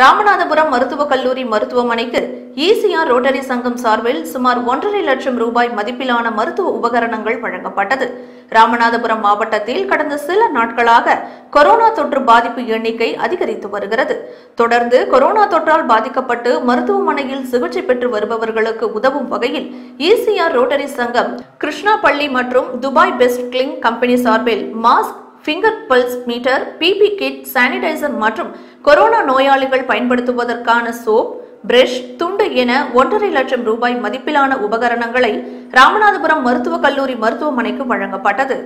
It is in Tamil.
ராமநாதபுரம் மருத்துவக் கல்லூரி மருத்துவமனைக்கு ஈசிஆர் ரோட்டரி சங்கம் சார்பில் சுமார் ஒன்றரை லட்சம் ரூபாய் மதிப்பிலான மருத்துவ உபகரணங்கள் வழங்கப்பட்டது. ராமநாதபுரம் மாவட்டத்தில் கடந்த சில நாட்களாக கொரோனா தொற்று பாதிப்பு எண்ணிக்கை அதிகரித்து வருகிறது. தொடர்ந்து கொரோனா தொற்றால் பாதிக்கப்பட்டு மருத்துவமனையில் சிகிச்சை பெற்று வருபவர்களுக்கு உதவும் வகையில் ஈசிஆர் ரோட்டரி சங்கம் கிருஷ்ணா பள்ளி மற்றும் துபாய் பெஸ்ட் கிளிங் கம்பெனி சார்பில் mask finger pulse meter BP kit sanitiser மற்றும் கொரோனா நோயாளிகள் பயன்படுத்துவதற்கான சோப் பிரஷ் துண்டு என ஒன்றரை லட்சம் ரூபாய் மதிப்பிலான உபகரணங்களை ராமநாதபுரம் மருத்துவக் கல்லூரி மருத்துவமனைக்கு வழங்கப்பட்டது.